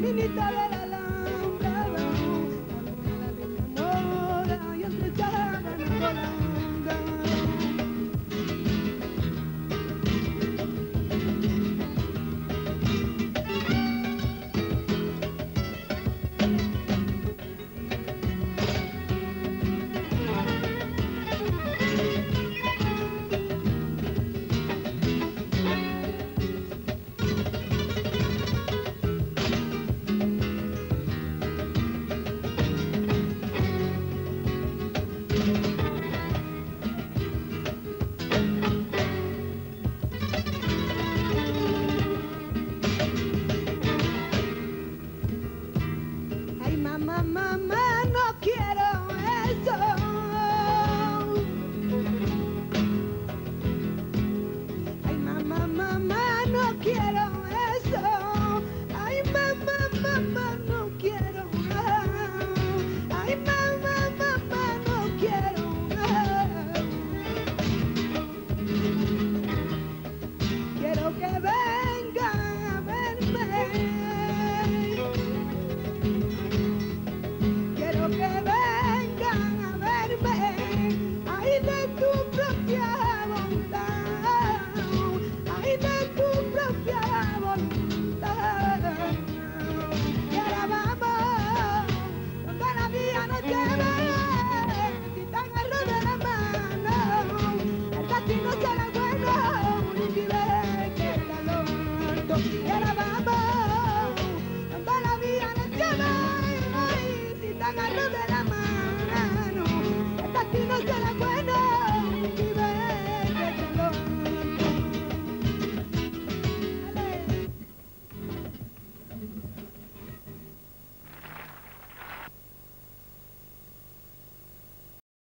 military mama, mama.